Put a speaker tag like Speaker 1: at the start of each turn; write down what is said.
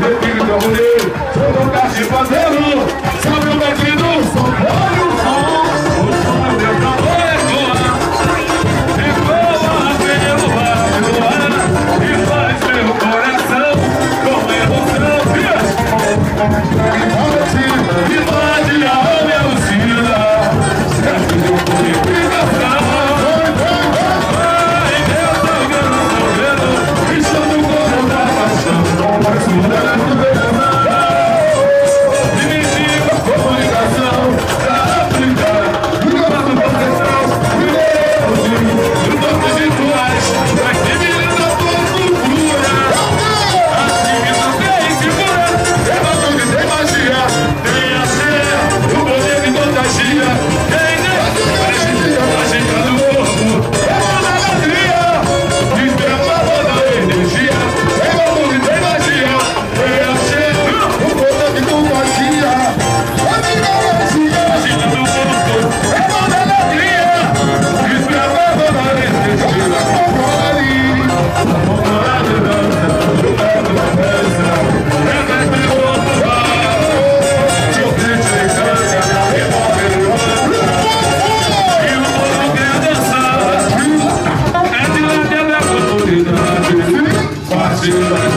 Speaker 1: Good Watch